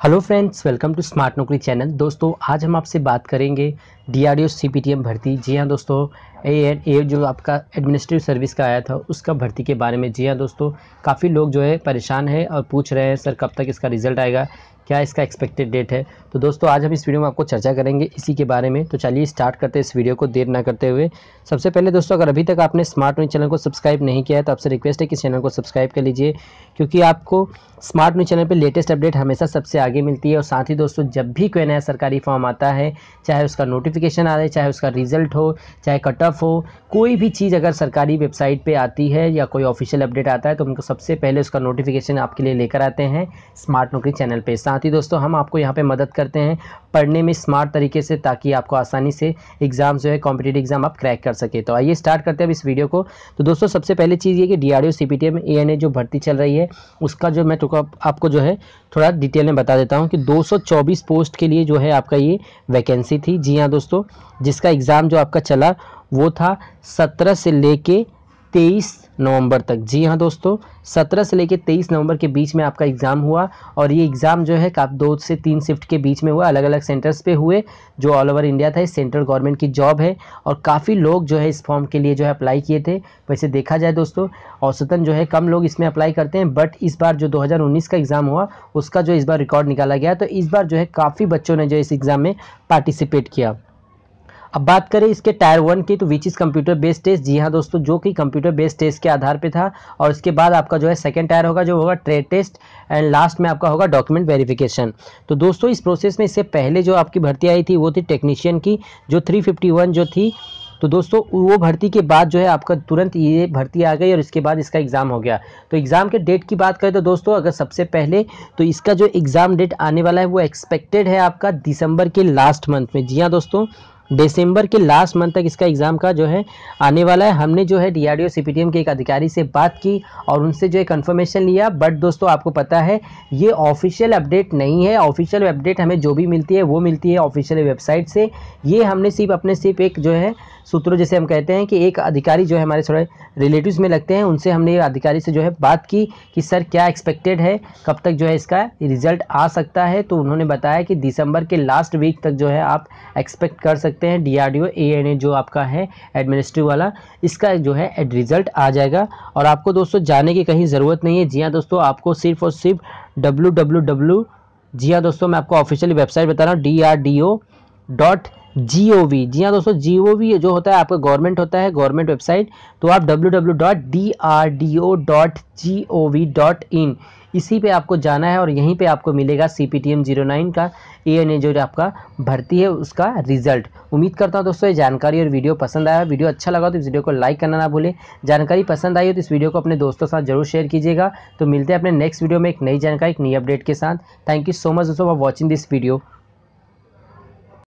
Hello friends welcome to smart Naukri channel दोस्तों, आज हम आपसे बात करेंगे डीआरडीओ सीपीटीएम भर्ती। जी हाँ दोस्तों, ए ए जो आपका एडमिनिस्ट्रेटिव सर्विस का आया था, उसका भर्ती के बारे में। जी हाँ दोस्तों, काफ़ी लोग जो है परेशान है और पूछ रहे हैं, सर, कब तक इसका रिज़ल्ट आएगा? क्या इसका एक्सपेक्टेड डेट है? तो दोस्तों, आज हम इस वीडियो में आपको चर्चा करेंगे इसी के बारे में। तो चलिए स्टार्ट करते हैं इस वीडियो को देर ना करते हुए। सबसे पहले दोस्तों, अगर अभी तक आपने स्मार्ट न्यूज़ चैनल को सब्सक्राइब नहीं किया है तो आपसे रिक्वेस्ट है कि चैनल को सब्सक्राइब कर लीजिए, क्योंकि आपको स्मार्ट न्यूज़ चैनल पर लेटेस्ट अपडेट हमेशा सबसे आगे मिलती है। और साथ ही दोस्तों, जब भी कोई नया सरकारी फॉर्म आता है, चाहे उसका नोटिफिकेशन आ जाए चाहे उसका रिज़ल्ट हो, चाहे कट ऑफ़ हो, कोई भी चीज़ अगर सरकारी वेबसाइट पर आती है या कोई ऑफिशियल अपडेट आता है तो उनको सबसे पहले उसका नोटिफिकेशन आपके लिए लेकर आते हैं स्मार्ट नौकरी चैनल पे। साथ ही दोस्तों, हम आपको यहाँ पे मदद करते हैं पढ़ने में स्मार्ट तरीके से ताकि आपको आसानी से एग्ज़ाम जो है कॉम्पिटेटिव एग्ज़ाम आप क्रैक कर सके। तो आइए स्टार्ट करते हैं अब इस वीडियो को। तो दोस्तों, सबसे पहले चीज़ ये कि डी आर एम ए जो भर्ती चल रही है, उसका जो मैं आपको जो है, थोड़ा डिटेल में बता देता हूँ कि 224 पोस्ट के लिए जो है आपका ये वैकेंसी थी। जी हाँ दोस्तों, जिसका एग्ज़ाम जो आपका चला, वो था 17 से लेके 23 नवंबर तक। जी हाँ दोस्तों 17 से लेकर तेईस नवंबर के बीच में आपका एग्ज़ाम हुआ और ये एग्ज़ाम जो है काफ़ी दो से तीन शिफ्ट के बीच में हुआ अलग अलग सेंटर्स पे हुए, जो ऑल ओवर इंडिया था सेंट्रल गवर्नमेंट की जॉब है और काफ़ी लोग जो है इस फॉर्म के लिए जो है अप्लाई किए थे। वैसे देखा जाए दोस्तों, औसतन जो है कम लोग इसमें अप्लाई करते हैं, बट इस बार जो दो हज़ार उन्नीस का एग्ज़ाम हुआ, उसका जो इस बार रिकॉर्ड निकाला गया तो इस बार जो है काफ़ी बच्चों ने जो इस एग्ज़ाम में पार्टिसिपेट किया। अब बात करें इसके टायर वन की तो which is computer based test जी हाँ दोस्तों, जो कि कंप्यूटर बेस्ड टेस्ट के आधार पे था, और इसके बाद आपका जो है सेकंड टायर होगा, जो होगा ट्रेड टेस्ट एंड लास्ट में आपका होगा डॉक्यूमेंट वेरिफिकेशन तो दोस्तों, इस प्रोसेस में इससे पहले जो आपकी भर्ती आई थी, वो थी टेक्नीशियन की, जो थ्री जो थी। तो दोस्तों, वो भर्ती के बाद जो है आपका तुरंत ये भर्ती आ गई, और इसके बाद इसका एग्ज़ाम हो गया। तो एग्ज़ाम के डेट की बात करें तो दोस्तों, अगर सबसे पहले तो इसका जो एग्ज़ाम डेट आने वाला है, वो एक्सपेक्टेड है आपका दिसंबर के लास्ट मंथ में। जी हाँ दोस्तों। दिसंबर के लास्ट मंथ तक इसका एग्ज़ाम का जो है, आने वाला है। हमने जो है D R D O C P T M के एक अधिकारी से बात की और उनसे जो है कन्फर्मेशन लिया। बट दोस्तों, आपको पता है, ये ऑफिशियल अपडेट नहीं है। ऑफिशियल अपडेट हमें जो भी मिलती है, वो मिलती है ऑफिशियल वेबसाइट से। ये हमने सिर्फ़ अपने सिर्फ़ एक जो है सूत्रों जैसे हम कहते हैं कि एक अधिकारी जो है हमारे थोड़े रिलेटिव्स में लगते हैं, उनसे हमने अधिकारी से जो है बात की कि, सर, क्या एक्सपेक्टेड है? कब तक जो है इसका रिज़ल्ट आ सकता है? तो उन्होंने बताया कि दिसंबर के लास्ट वीक तक जो है आप एक्सपेक्ट कर सकते हैं D R D O A N A जो आपका है एडमिनिस्ट्रेटिव वाला, इसका जो है रिज़ल्ट आ जाएगा। और आपको दोस्तों जाने की कहीं ज़रूरत नहीं है। जी हाँ दोस्तों, आपको सिर्फ़ और सिर्फ़ डब्ल्यू डब्ल्यू डब्ल्यू जी हाँ दोस्तों, मैं आपको ऑफिशियली वेबसाइट बता रहा हूँ D R D O dot G O V जी हाँ दोस्तों जी ओ वी जो होता है, आपका गवर्नमेंट होता है गवर्नमेंट वेबसाइट तो आप W W dot D R D O dot G O V dot in इसी पे आपको जाना है और यहीं पे आपको मिलेगा C P T M zero nine का ए एन ए जो आपका भर्ती है, उसका रिज़ल्ट उम्मीद करता हूँ दोस्तों, ये जानकारी और वीडियो पसंद आया। वीडियो अच्छा लगा तो इस वीडियो को लाइक करना ना भूलें। जानकारी पसंद आई हो तो इस वीडियो को अपने दोस्तों के साथ ज़रूर शेयर कीजिएगा। तो मिलते हैं अपने नेक्स्ट वीडियो में एक नई जानकारी, एक नई अपडेट के साथ। थैंक यू सो मच दोस्तों फॉर वॉचिंग दिस वीडियो